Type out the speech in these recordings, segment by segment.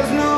There's no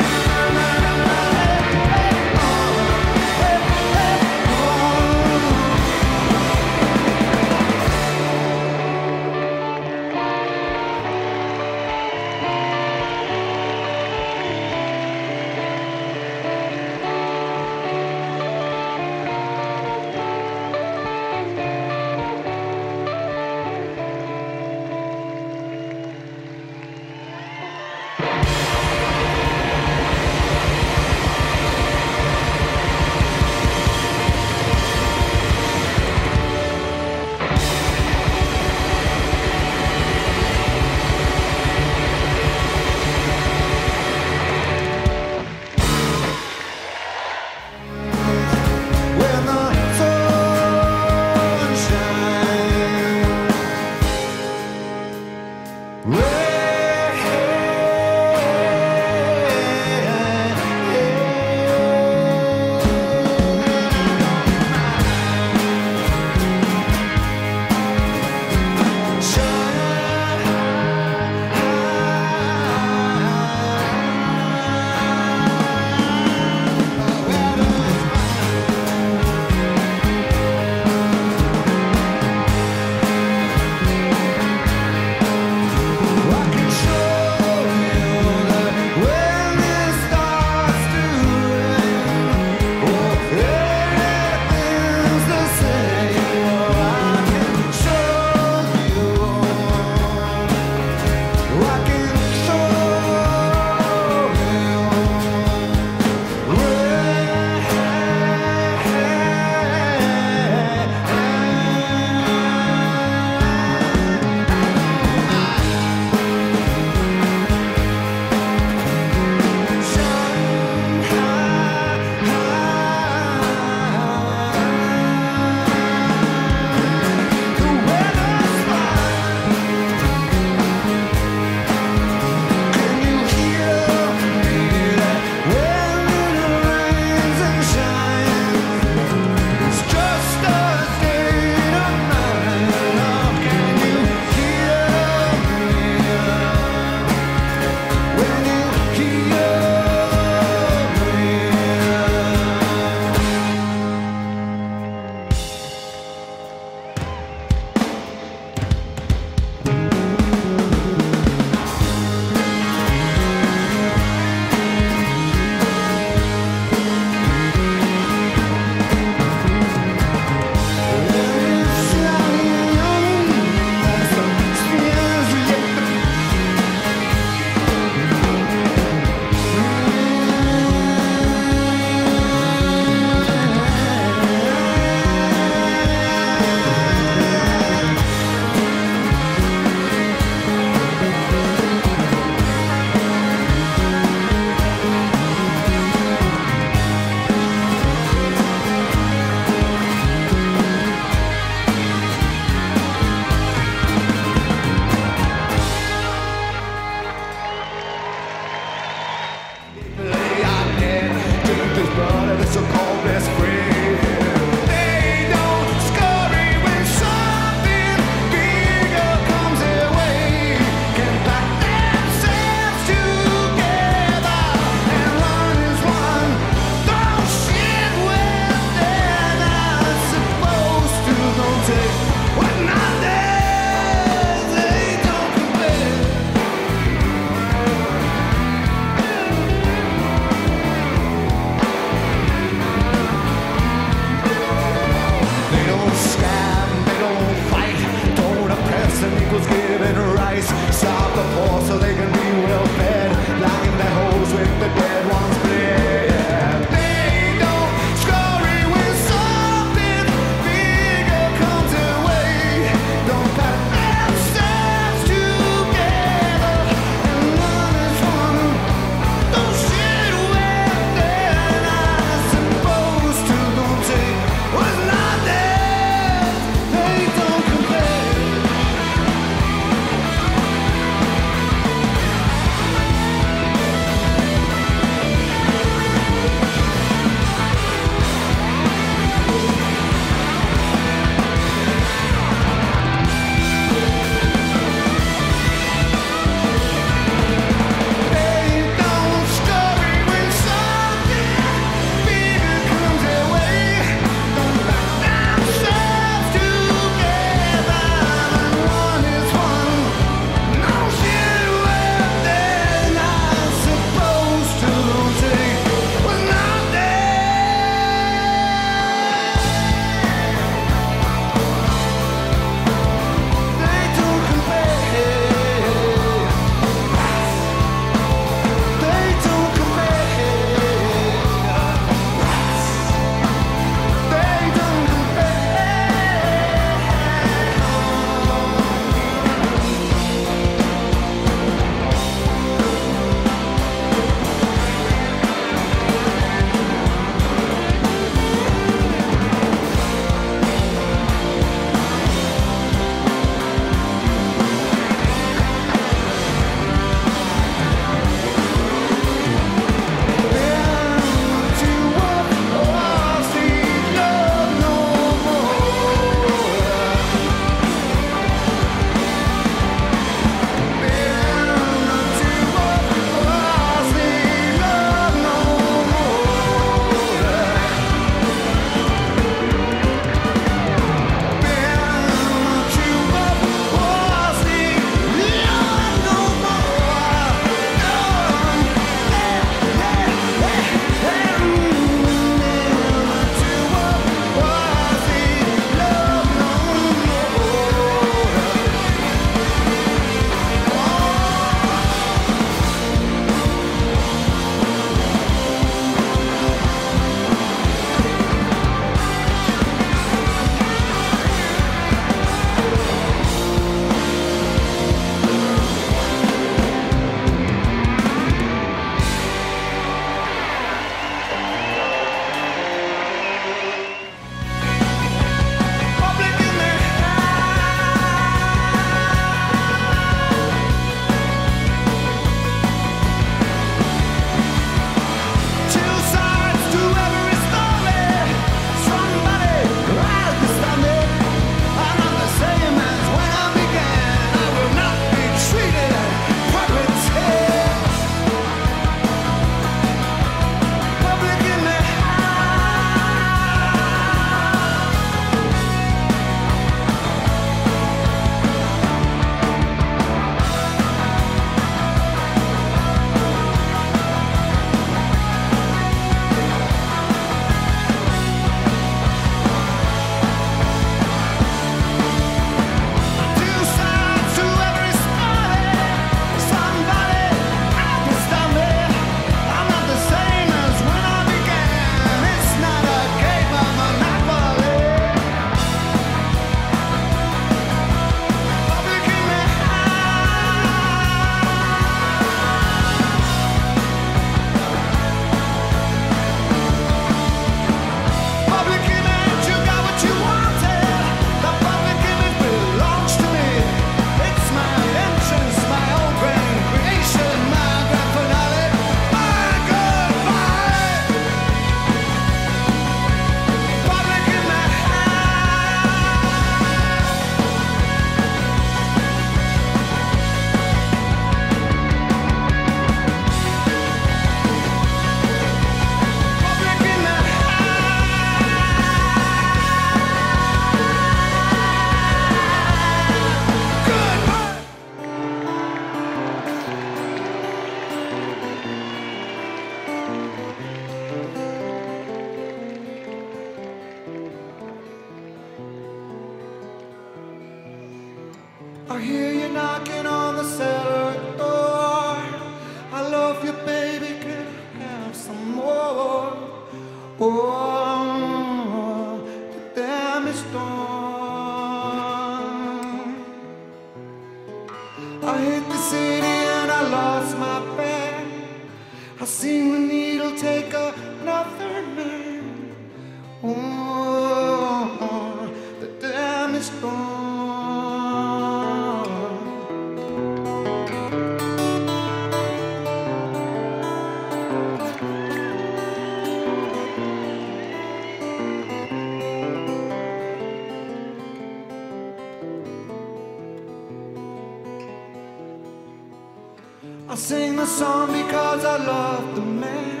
I sing the song because I love the man.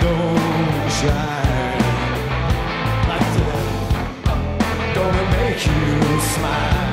don't smile.